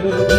good.